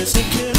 insecure.